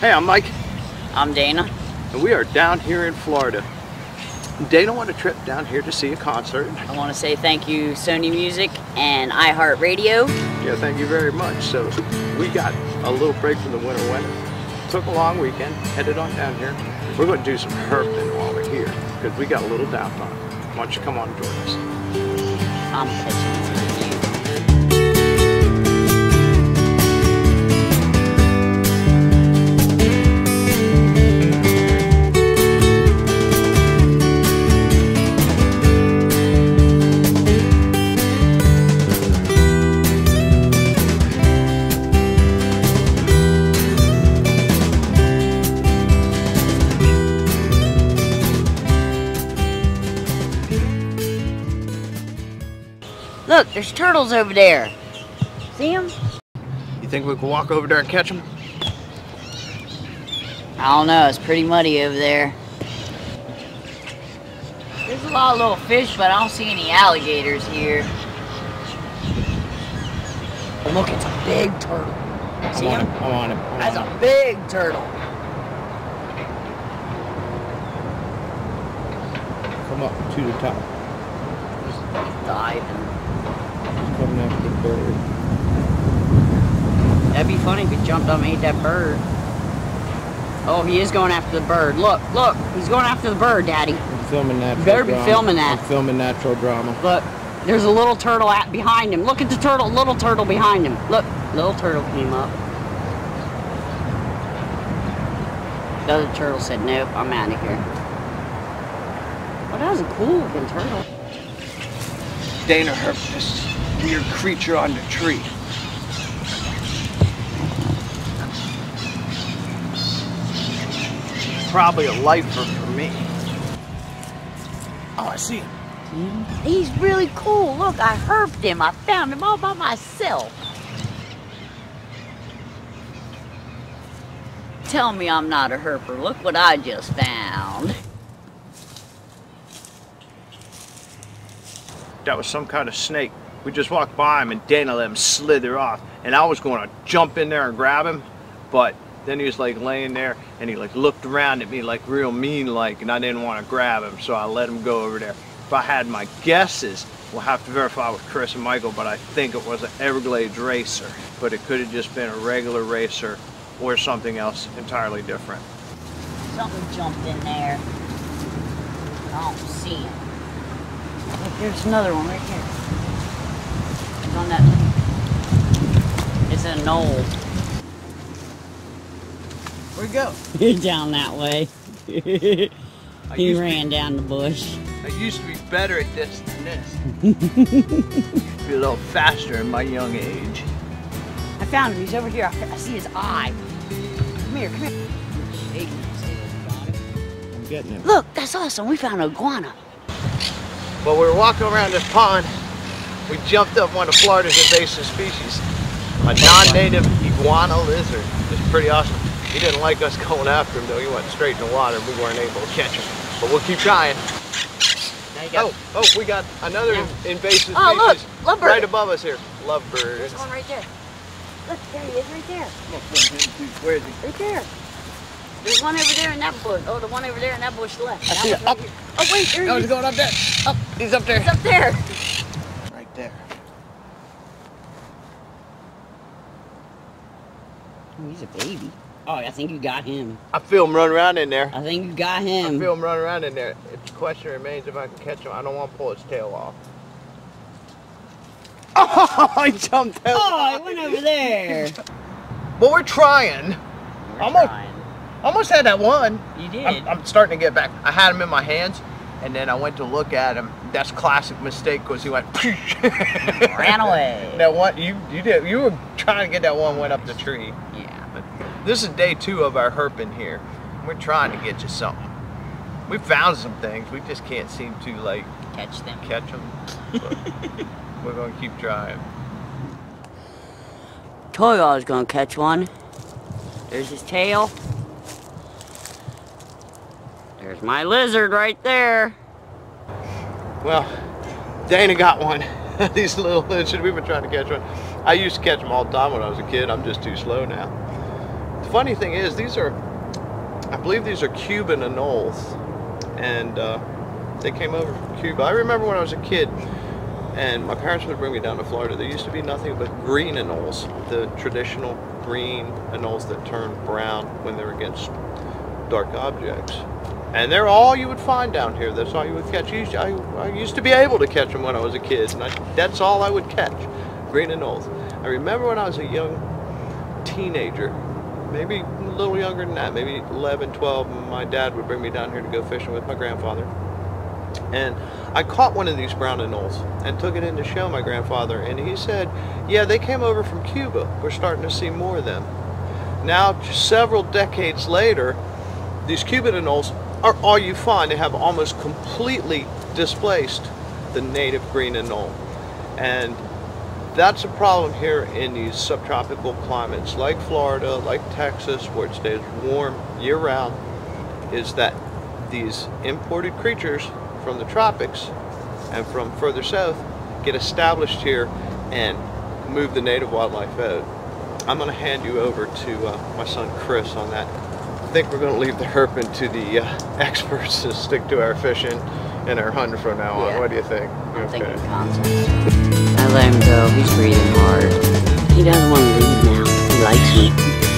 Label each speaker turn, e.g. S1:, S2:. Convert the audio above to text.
S1: Hey, I'm Mike,
S2: I'm Dana.
S1: and we are down here in Florida. Dana won a trip down here to see a concert.
S2: I want to say thank you, Sony Music and iHeartRadio.
S1: Yeah, thank you very much. So we got a little break from the winter weather. Took a long weekend, headed on down here. We're going to do some herping while we're here because we got a little downtime. Why don't you come on and join us?
S2: I'm catching Look, there's turtles over there. See them?
S1: You think we can walk over there and catch them?
S2: I don't know. It's pretty muddy over there. There's a lot of little fish, but I don't see any alligators here. Look, it's a big turtle. See him?
S1: I'm on it. I'm
S2: That's
S1: on
S2: a big turtle.
S1: Come up to the top.
S2: Just Diving.
S1: Coming after the bird.
S2: That'd be funny if he jumped up and ate that bird. Oh, he is going after the bird. Look, look, he's going after the bird, Daddy.
S1: I'm filming natural
S2: better be filming that.
S1: I'm filming natural drama.
S2: Look, there's a little turtle at behind him. Look at the turtle, little turtle behind him. Look, little turtle came up. The other turtle said, nope, I'm out of here. Well, that was a cool looking turtle.
S1: Dana herped this weird creature on the tree. Probably a lifer for me. Oh, I see him. Mm-hmm.
S2: He's really cool. Look, I herped him. I found him all by myself. Tell me I'm not a herper. Look what I just found.
S1: That was some kind of snake. We just walked by him and Dana let him slither off. And I was going to jump in there and grab him, but then he was like laying there and he like looked around at me like real mean like and I didn't want to grab him, so I let him go over there. If I had my guesses, we'll have to verify with Chris and Michael, but I think it was an Everglades racer. But it could have just been a regular racer or something else entirely different.
S2: Something jumped in there. I don't see him. Look, there's another one right here. It's on that. It's a knoll.
S1: Where'd he go?
S2: Down that way.
S1: I
S2: he
S1: used to-
S2: ran down the bush.
S1: I used to be better at this than this. be a little faster in my young age.
S2: I found him. He's over here. I, I see his eye. Come here, come here. Shaking his head about it.
S1: I'm getting it.
S2: Look, that's awesome. We found an iguana.
S1: While we were walking around this pond, we jumped up one of Florida's invasive species, a non-native iguana lizard. It's pretty awesome. He didn't like us going after him though. He went straight in the water. We weren't able to catch him, but we'll keep trying.
S2: Now you got
S1: Oh, oh, we got another
S2: Yeah.
S1: invasive
S2: Oh, look, lovebird.
S1: right above us here. Lovebird.
S2: There's one right there. Look, there he is, right there.
S1: Where is he?
S2: Right there. There's one over there in that bush. Oh, the one over there in that bush left.
S1: I
S2: That
S1: see
S2: one's
S1: it.
S2: right
S1: Up.
S2: here. Oh, wait, there he
S1: Oh,
S2: is.
S1: he's going up there. Up. He's up there.
S2: He's up there.
S1: Right there.
S2: Oh, he's a baby. Oh, I think you got him.
S1: I feel him run around in there.
S2: I think you got him.
S1: I feel him run around in there. If the question remains if I can catch him, I don't want to pull his tail off. Oh, I jumped out.
S2: Oh, he went over there.
S1: But we're trying.
S2: We're
S1: I'm a-
S2: trying.
S1: Almost had that one.
S2: You did.
S1: I'm, I'm starting to get back. I had him in my hands, and then I went to look at him. That's classic mistake because he went.
S2: Ran away.
S1: That one you you did you were trying to get that one went up the tree.
S2: Yeah.
S1: But this is day two of our herping here. We're trying to get you something. We found some things. We just can't seem to like
S2: Catch them.
S1: catch them. But we're gonna keep trying.
S2: Told you I was gonna catch one. There's his tail. There's my lizard right there.
S1: Well, Dana got one. These little lizards, we've been trying to catch one. I used to catch them all the time when I was a kid. I'm just too slow now. the funny thing is, these are, I believe these are Cuban anoles, and uh, they came over from Cuba. I remember when I was a kid, and my parents would bring me down to Florida. There used to be nothing but green anoles, the traditional green anoles that turn brown when they're against dark objects. And they're all you would find down here. That's all you would catch. I, I used to be able to catch them when I was a kid, and I, that's all I would catch, green anoles. I remember when I was a young teenager, maybe a little younger than that, maybe 11, 12, my dad would bring me down here to go fishing with my grandfather. And I caught one of these brown anoles and took it in to show my grandfather, and he said, yeah, they came over from Cuba. We're starting to see more of them. Now, several decades later, these Cuban anoles are all you find. They have almost completely displaced the native green anole. And that's a problem here in these subtropical climates like Florida, like Texas, where it stays warm year-round, is that these imported creatures from the tropics and from further south get established here and move the native wildlife out. I'm going to hand you over to uh, my son Chris on that. I think we're going to leave the herping to the uh, experts and stick to our fishing and our hunting from now on.
S2: Yeah.
S1: What do you think?
S2: I'm thinking concepts. I let him go. He's breathing hard. He doesn't want to leave now. He likes me.